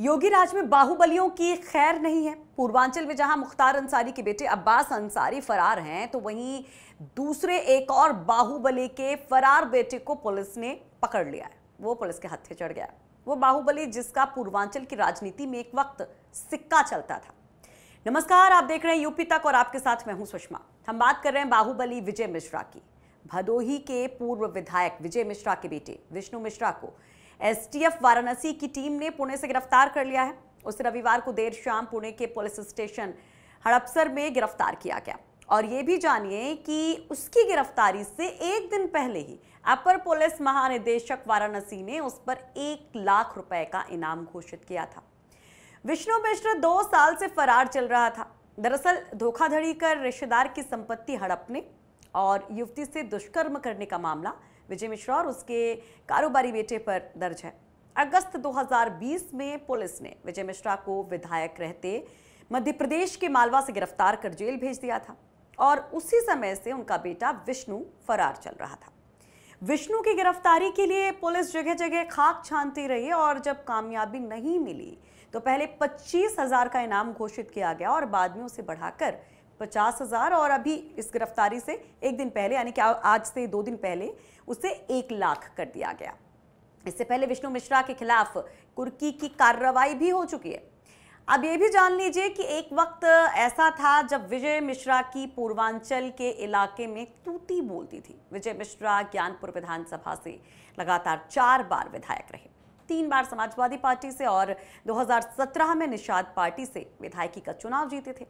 योगी राज में बाहुबलियों की खैर नहीं है। पूर्वांचल में जहाँ मुख्तार अंसारी के बेटे अब्बास अंसारी फरार हैं तो वहीं दूसरे एक और बाहुबली के फरार बेटे को पुलिस ने पकड़ लिया है। वो पुलिस के हत्थे चढ़ गया। वो बाहुबली जिसका पूर्वांचल की राजनीति में एक वक्त सिक्का चलता था। नमस्कार, आप देख रहे हैं यूपी तक और आपके साथ मैं हूँ सुषमा। हम बात कर रहे हैं बाहुबली विजय मिश्रा की। भदोही के पूर्व विधायक विजय मिश्रा के बेटे विष्णु मिश्रा को। एसटीएफ वाराणसी की टीम ने पुणे से गिरफ़्तार कर लिया है। उसे रविवार को देर शाम पुणे के पुलिस स्टेशन हड़पसर में गिरफ़्तार किया गया। और ये भी जानिए कि उसकी गिरफ्तारी से एक दिन पहले ही अपर पुलिस महानिदेशक वाराणसी ने उस पर एक लाख रुपए का इनाम घोषित किया था। विष्णु मिश्र दो साल से फरार चल रहा था। दरअसल धोखाधड़ी कर रिश्तेदार की संपत्ति हड़पने और युवती से दुष्कर्म करने का मामला, विजय मिश्रा और उसके कारोबारी बेटे पर दर्ज है। अगस्त 2020 में पुलिस ने विजय मिश्रा को विधायक रहते मध्य प्रदेश के मालवा से गिरफ़्तार कर जेल भेज दिया था और उसी समय से उनका बेटा विष्णु फरार चल रहा था। विष्णु की गिरफ्तारी के लिए पुलिस जगह जगह खाक छानती रही और जब कामयाबी नहीं मिली तो पहले पच्चीस हज़ार का इनाम घोषित किया गया और बाद में उसे बढ़ाकर पचास हज़ार और अभी इस गिरफ्तारी से एक दिन पहले, यानी कि आज से दो दिन पहले, उसे एक लाख कर दिया गया। इससे पहले विष्णु मिश्रा के खिलाफ कुर्की की कार्रवाई भी हो चुकी है। अब ये भी जान लीजिए कि एक वक्त ऐसा था जब विजय मिश्रा की पूर्वांचल के इलाके में तूती बोलती थी। विजय मिश्रा ज्ञानपुर विधानसभा से लगातार चार बार विधायक रहे। तीन बार समाजवादी पार्टी से और 2017 में निषाद पार्टी से विधायकी का चुनाव जीते थे।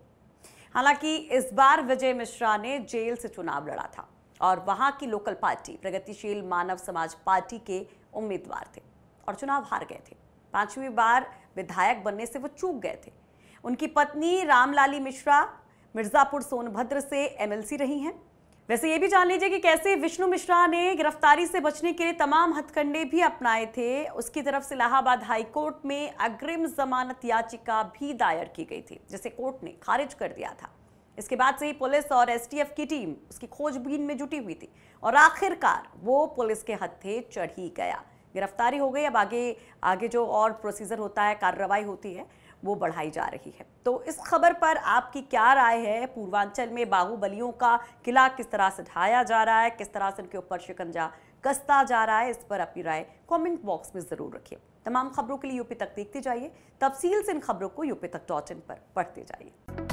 हालाँकि इस बार विजय मिश्रा ने जेल से चुनाव लड़ा था और वहाँ की लोकल पार्टी, प्रगतिशील मानव समाज पार्टी के उम्मीदवार थे और चुनाव हार गए थे। पांचवी बार विधायक बनने से वो चूक गए थे। उनकी पत्नी रामलाली मिश्रा मिर्जापुर सोनभद्र से एमएलसी रही हैं। वैसे ये भी जान लीजिए कि कैसे विष्णु मिश्रा ने गिरफ्तारी से बचने के लिए तमाम हथकंडे भी अपनाए थे। उसकी तरफ़ से इलाहाबाद हाईकोर्ट में अग्रिम जमानत याचिका भी दायर की गई थी, जिसे कोर्ट ने खारिज कर दिया था। इसके बाद से ही पुलिस और एसटीएफ की टीम उसकी खोजबीन में जुटी हुई थी और आखिरकार वो पुलिस के हत्थे चढ़ ही गया। गिरफ्तारी हो गई। अब आगे आगे जो और प्रोसीजर होता है, कार्रवाई होती है वो बढ़ाई जा रही है। तो इस खबर पर आपकी क्या राय है? पूर्वांचल में बाहुबलियों का किला किस तरह से ढाया जा रहा है? किस तरह से उनके ऊपर शिकंजा कसता जा रहा है? इस पर अपनी राय कमेंट बॉक्स में ज़रूर रखिए। तमाम खबरों के लिए यूपी तक देखते जाइए। तफसील से इन खबरों को यूपी तक डॉट इन पर पढ़ते जाइए।